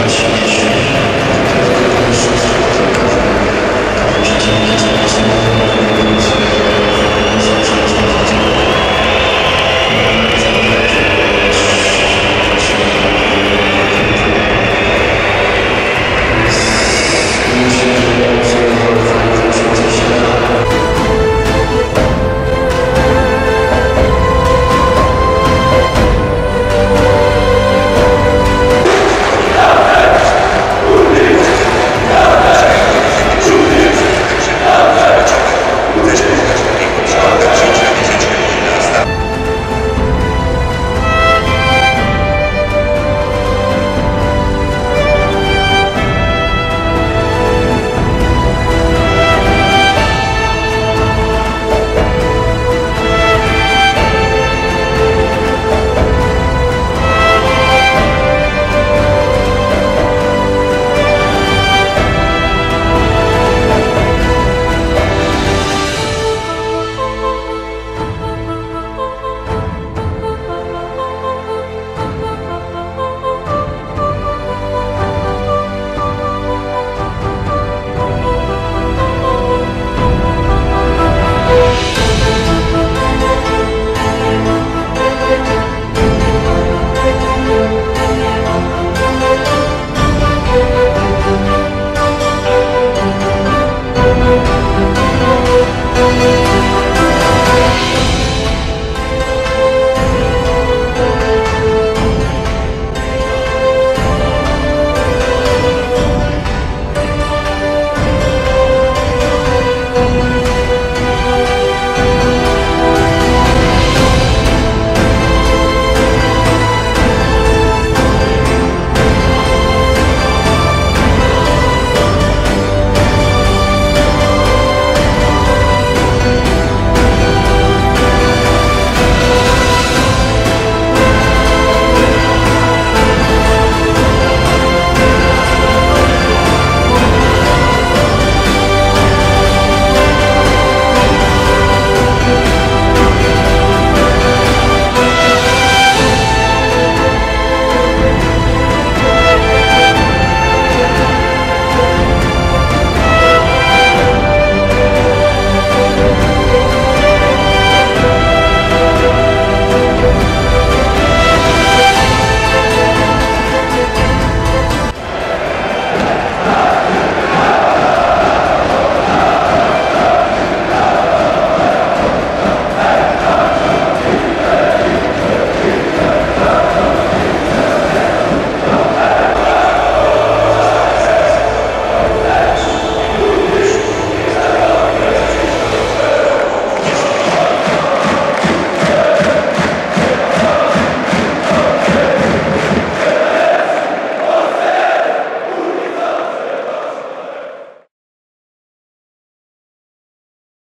transformation.